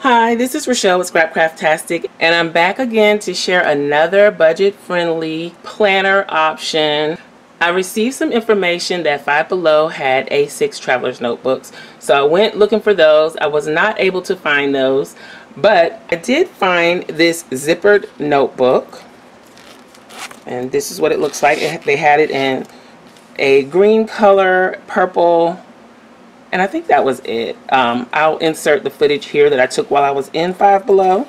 Hi, this is Rachelle with Scrapcraftastic, and I'm back again to share another budget-friendly planner option. I received some information that Five Below had A6 Traveler's Notebooks, so I went looking for those. I was not able to find those, but I did find this zippered notebook, and this is what it looks like. They had it in a green color, purple, and I think that was it. Um, I'll insert the footage here that I took while I was in Five Below.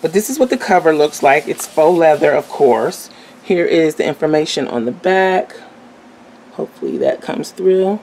But this is what the cover looks like. It's faux leather, of course. Here is the information on the back. Hopefully that comes through.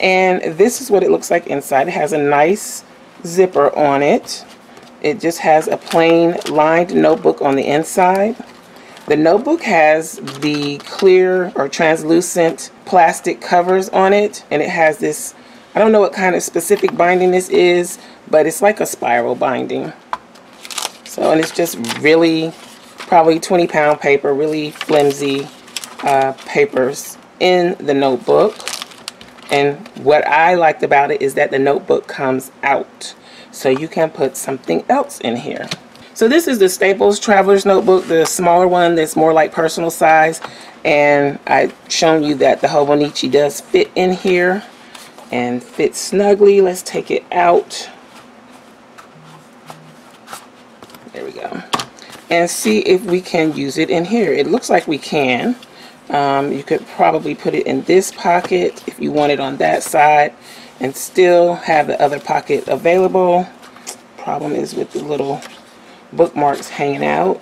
And this is what it looks like inside. It has a nice zipper on it. It just has a plain lined notebook on the inside. The notebook has the clear or translucent plastic covers on it. And it has this, I don't know what kind of specific binding this is, but it's like a spiral binding. So, and it's just really, probably 20 pound paper, really flimsy uh, papers in the notebook. And what I liked about it is that the notebook comes out. So you can put something else in here. So this is the Staples Traveler's Notebook, the smaller one that's more like personal size. And I've shown you that the Hobonichi does fit in here and fit snugly. Let's take it out. There we go. And see if we can use it in here. It looks like we can. Um, you could probably put it in this pocket if you want it on that side and still have the other pocket available. Problem is with the little bookmarks hanging out.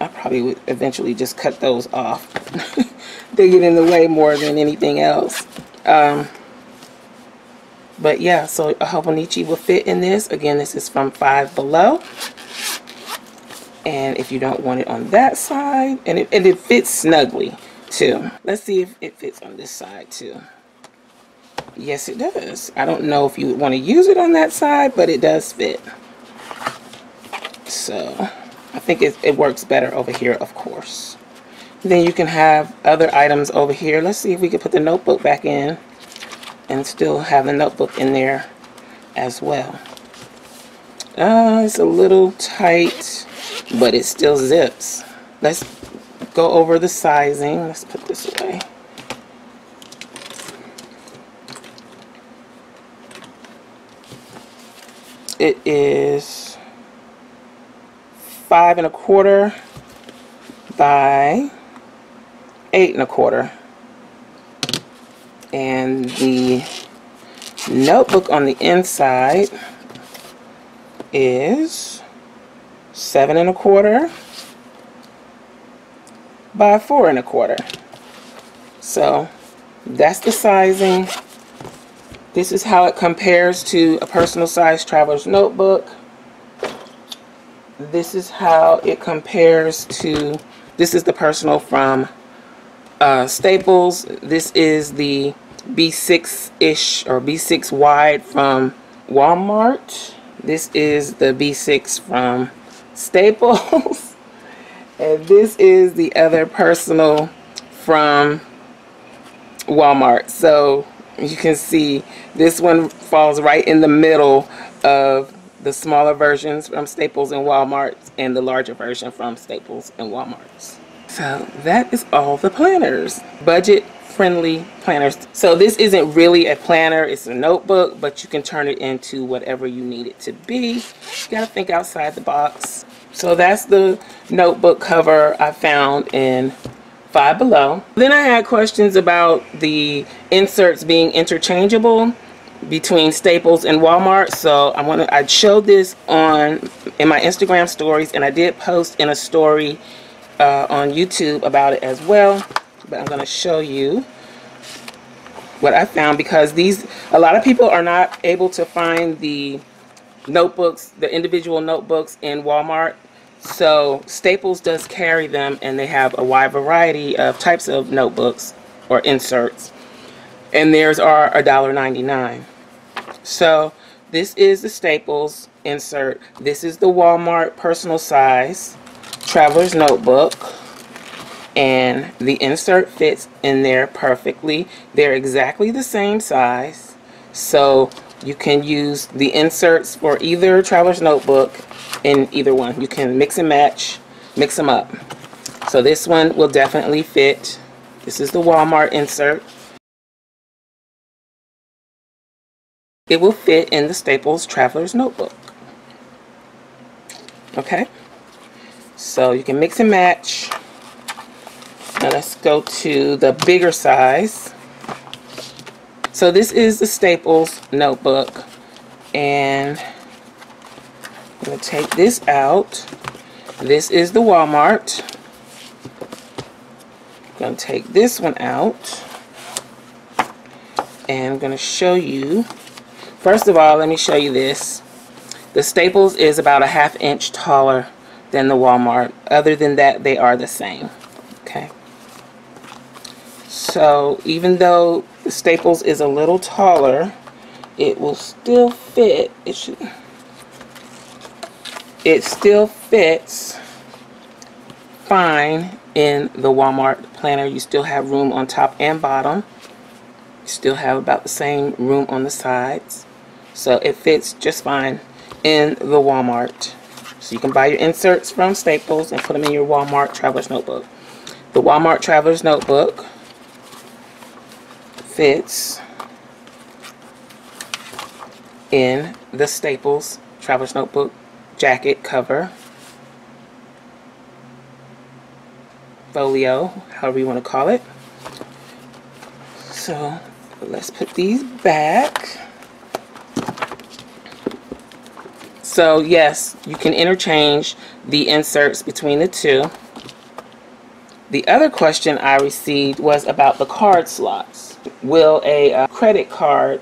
I probably would eventually just cut those off. they get in the way more than anything else. Um, but yeah, so a Hobonichi will fit in this. Again, this is from Five Below and if you don't want it on that side and it, and it fits snugly too. Let's see if it fits on this side too. Yes it does. I don't know if you want to use it on that side but it does fit. So I think it, it works better over here of course. Then you can have other items over here. Let's see if we can put the notebook back in and still have the notebook in there as well. Uh, it's a little tight but it still zips. Let's go over the sizing. Let's put this away. It is five and a quarter by eight and a quarter. And the notebook on the inside is seven and a quarter by four and a quarter. So that's the sizing. This is how it compares to a personal size traveler's notebook. This is how it compares to, this is the personal from uh, Staples. This is the B6-ish or B6 wide from Walmart. This is the B6 from Staples. and this is the other personal from Walmart. So you can see this one falls right in the middle of the smaller versions from Staples and Walmart and the larger version from Staples and Walmart. So that is all the planners. Budget friendly planners. So this isn't really a planner, it's a notebook, but you can turn it into whatever you need it to be. You gotta think outside the box. So that's the notebook cover I found in Five Below. Then I had questions about the inserts being interchangeable between Staples and Walmart. So I want to I showed this on in my Instagram stories and I did post in a story uh, on YouTube about it as well but I'm going to show you what I found because these a lot of people are not able to find the notebooks the individual notebooks in Walmart so Staples does carry them and they have a wide variety of types of notebooks or inserts and theirs are $1.99 so this is the Staples insert. This is the Walmart personal size traveler's notebook. And the insert fits in there perfectly. They're exactly the same size. So you can use the inserts for either traveler's notebook in either one. You can mix and match, mix them up. So this one will definitely fit. This is the Walmart insert. It will fit in the Staples Traveler's Notebook. Okay? So you can mix and match. Now let's go to the bigger size. So this is the Staples notebook. And I'm going to take this out. This is the Walmart. I'm going to take this one out. And I'm going to show you. First of all, let me show you this. The Staples is about a half inch taller than the Walmart. Other than that, they are the same. Okay. So even though Staples is a little taller, it will still fit. It should. It still fits fine in the Walmart planner. You still have room on top and bottom. You still have about the same room on the sides. So it fits just fine in the Walmart. So you can buy your inserts from Staples and put them in your Walmart Traveler's Notebook. The Walmart Traveler's Notebook fits in the Staples Traveler's Notebook jacket cover, folio, however you want to call it. So let's put these back. So yes, you can interchange the inserts between the two. The other question I received was about the card slots. Will a uh, credit card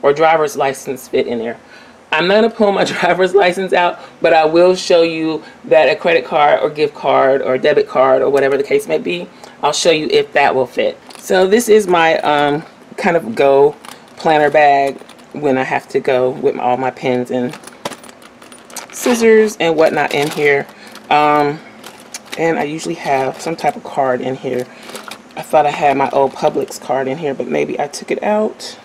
or driver's license fit in there? I'm not going to pull my driver's license out, but I will show you that a credit card or gift card or debit card or whatever the case may be, I'll show you if that will fit. So this is my um, kind of go planner bag when I have to go with all my pens and scissors and whatnot in here. Um, and I usually have some type of card in here. I thought I had my old Publix card in here, but maybe I took it out.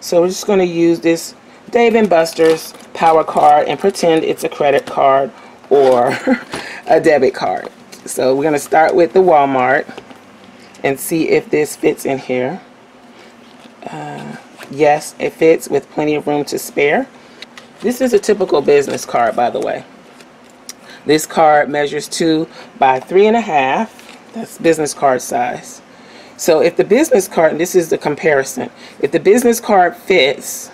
So we're just going to use this Dave & Buster's power card and pretend it's a credit card or a debit card. So we're going to start with the Walmart and see if this fits in here. Uh, Yes, it fits with plenty of room to spare. This is a typical business card, by the way. This card measures two by three and a half. That's business card size. So if the business card, and this is the comparison, if the business card fits,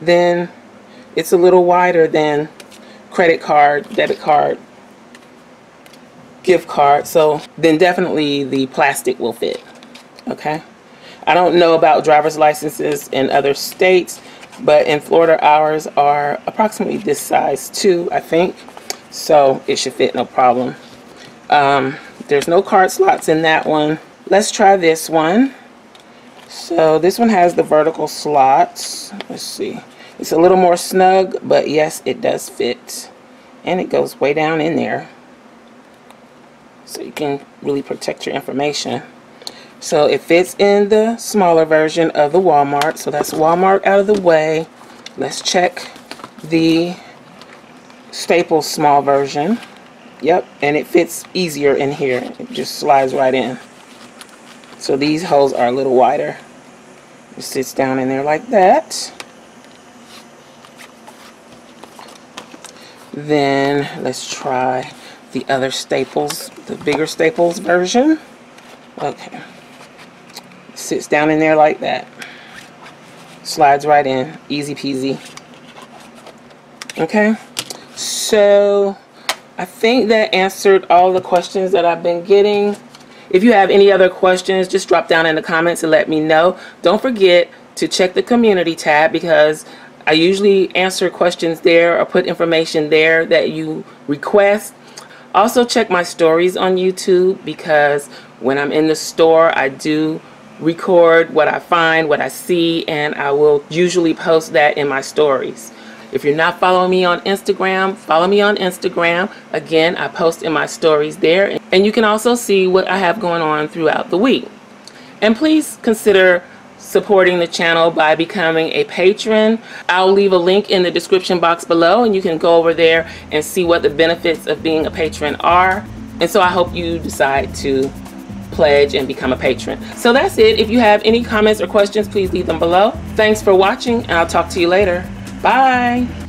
then it's a little wider than credit card, debit card, gift card. So then definitely the plastic will fit. Okay. I don't know about driver's licenses in other states, but in Florida, ours are approximately this size too, I think. So it should fit no problem. Um, there's no card slots in that one. Let's try this one. So this one has the vertical slots. Let's see. It's a little more snug, but yes, it does fit. And it goes way down in there. So you can really protect your information. So it fits in the smaller version of the Walmart. So that's Walmart out of the way. Let's check the Staples small version. Yep, and it fits easier in here. It just slides right in. So these holes are a little wider. It sits down in there like that. Then let's try the other Staples, the bigger Staples version. Okay sits down in there like that slides right in easy peasy okay so I think that answered all the questions that I've been getting. If you have any other questions just drop down in the comments and let me know. Don't forget to check the community tab because I usually answer questions there or put information there that you request. Also check my stories on YouTube because when I'm in the store I do record what I find, what I see, and I will usually post that in my stories. If you're not following me on Instagram, follow me on Instagram. Again, I post in my stories there. And you can also see what I have going on throughout the week. And please consider supporting the channel by becoming a patron. I'll leave a link in the description box below and you can go over there and see what the benefits of being a patron are. And so I hope you decide to pledge and become a patron. So that's it. If you have any comments or questions, please leave them below. Thanks for watching and I'll talk to you later. Bye.